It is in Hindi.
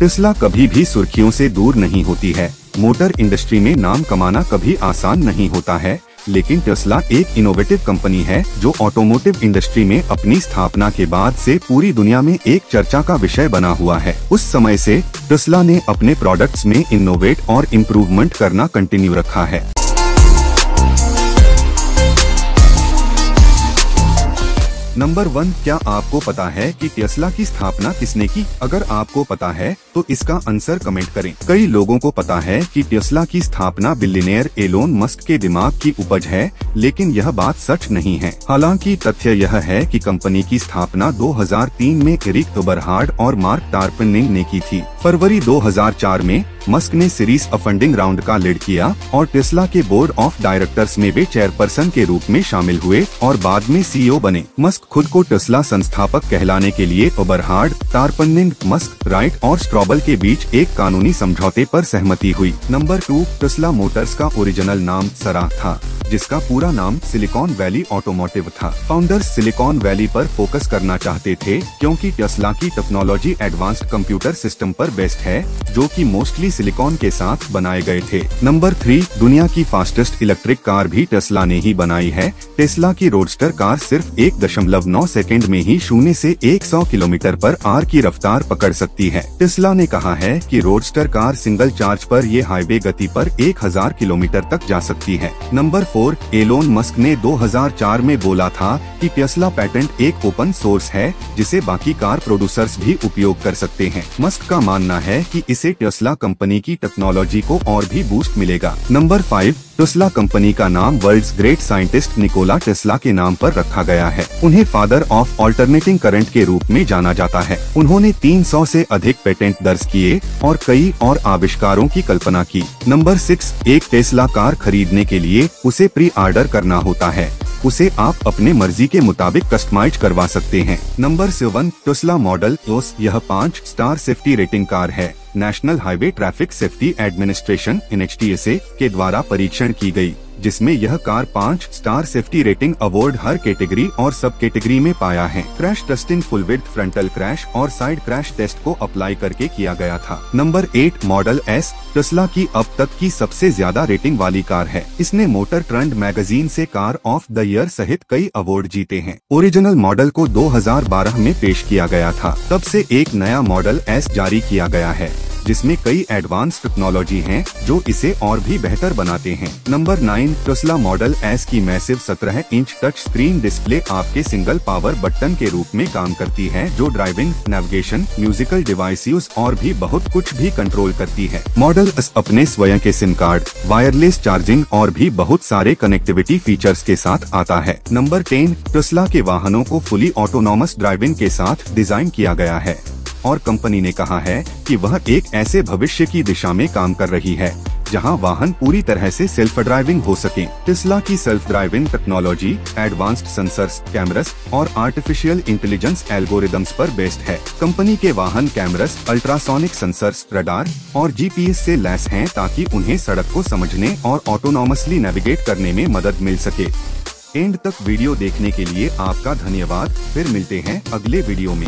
टेस्ला कभी भी सुर्खियों से दूर नहीं होती है। मोटर इंडस्ट्री में नाम कमाना कभी आसान नहीं होता है, लेकिन टेस्ला एक इनोवेटिव कंपनी है जो ऑटोमोटिव इंडस्ट्री में अपनी स्थापना के बाद से पूरी दुनिया में एक चर्चा का विषय बना हुआ है। उस समय से टेस्ला ने अपने प्रोडक्ट्स में इनोवेट और इम्प्रूवमेंट करना कंटिन्यू रखा है। नंबर वन क्या आपको पता है कि टेस्ला की स्थापना किसने की? अगर आपको पता है तो इसका आंसर कमेंट करें। कई लोगों को पता है कि टेस्ला की स्थापना बिल्लीनियर एलोन मस्क के दिमाग की उपज है, लेकिन यह बात सच नहीं है। हालाँकि तथ्य यह है कि कंपनी की स्थापना 2003 में एरिक ओबरहार्ड और मार्क टार्पनिंग ने की थी। फरवरी 2004 में, मस्क ने सीरीज़ अ फंडिंग राउंड का लीड किया और टेस्ला के बोर्ड ऑफ़ डायरेक्टर्स में वे चेयरपर्सन के रूप में शामिल हुए और बाद में सीईओ बने। मस्क खुद को टेस्ला संस्थापक कहलाने के लिए ओबरहार्ड टार्पनिंग मस्क, राइट और स्ट्रॉबल के बीच एक कानूनी समझौते पर सहमति हुई। नंबर टू, टेस्ला मोटर्स का ओरिजिनल नाम सराह था। जिसका पूरा नाम सिलिकॉन वैली ऑटोमोटिव था। फाउंडर्स सिलिकॉन वैली पर फोकस करना चाहते थे, क्योंकि टेस्ला की टेक्नोलॉजी एडवांस्ड कंप्यूटर सिस्टम पर बेस्ड है, जो कि मोस्टली सिलिकॉन के साथ बनाए गए थे। नंबर थ्री, दुनिया की फास्टेस्ट इलेक्ट्रिक कार भी टेस्ला ने ही बनाई है। टेस्ला की रोडस्टर कार सिर्फ़ एक दशमलव नौ सेकेंड में ही शून्य सौ किलोमीटर पर आर की रफ्तार पकड़ सकती है। टेस्ला ने कहा है कि रोडस्टर कार सिंगल चार्ज पर ये हाईवे गति पर एक हज़ार किलोमीटर तक जा सकती है। नंबर फोर, एलोन मस्क ने 2004 में बोला था कि टेस्ला पैटेंट एक ओपन सोर्स है, जिसे बाकी कार प्रोड्यूसर्स भी उपयोग कर सकते हैं। मस्क का मानना है कि इसे टेस्ला कंपनी की टेक्नोलॉजी को और भी बूस्ट मिलेगा। नंबर फाइव टेस्ला कंपनी का नाम world's great scientist Nikola Tesla के नाम पर रखा गया है। उन्हें फादर ऑफ़ ऑल्टरनेटिंग करंट के रूप में जाना जाता है। उन्होंने 300 से अधिक पेटेंट दर्ज किए और कई और आविष्कारों की कल्पना की। नंबर सिक्स, एक टेस्ला कार खरीदने के लिए उसे प्री ऑर्डर करना होता है। उसे आप अपने मर्ज़ी के मुताबिक कस्टमाइज करवा सकते हैं। नंबर सेवन, टेस्ला मॉडल यह पाँच स्टार सेफ्टी रेटिंग कार है। National highway traffic safety administration N के द्वारा परीक्षण की गई। जिसमें यह कार पाँच स्टार सेफ्टी रेटिंग अवार्ड हर कैटेगरी और सब कैटेगरी में पाया है। Crash testing full with frontal crash और साइड क्रैश टेस्ट को अप्लाई करके किया गया था। Number eight model S Tesla की अब तक की सबसे ज़्यादा रेटिंग वाली कार है। इसने मोटर ट्रेंड मैगजीन से कार ऑफ़ द ईयर सहित कई अवार्ड जीते हैं। ओरिजिनल मॉडल को 2012 में पेश किया गया था। तब से एक नया मॉडल एस जारी किया गया है। जिसमें कई एडवांस टेक्नोलॉजी हैं, जो इसे और भी बेहतर बनाते हैं। Number nine Tesla model S की massive 17 inch touch screen display आपके सिंगल पावर बटन के रूप में काम करती है, जो ड्राइविंग नेविगेशन म्यूजिकल डिवाइस और भी बहुत कुछ भी कंट्रोल करती है। मॉडल अपने स्वयं के सिम कार्ड वायरलेस चार्जिंग और भी बहुत सारे कनेक्टिविटी फीचर्स के साथ आता है। नंबर टेन टेस्ला के वाहनों को फुली ऑटोनॉमस ड्राइविंग के साथ डिज़ाइन किया गया है। और कंपनी ने कहा है कि वह एक ऐसे भविष्य की दिशा में काम कर रही है, जहाँ वाहन पूरी तरह से सेल्फ ड्राइविंग हो सके। टिस्ला की self driving technology advanced sensors cameras और आर्टिफिशियल इंटेलिजेंस एल्गोरिदम्स पर बेस्ड है। कंपनी के वाहन कैमरस अल्ट्रासोनिक सेंसर्स रडार और जीपीएस से लैस हैं ताकि उन्हें सड़क को समझने और ऑटोनॉमसली नेविगेट करने में मदद मिल सके। एंड तक वीडियो देखने के लिए आपका धन्यवाद। फिर मिलते हैं अगले वीडियो में।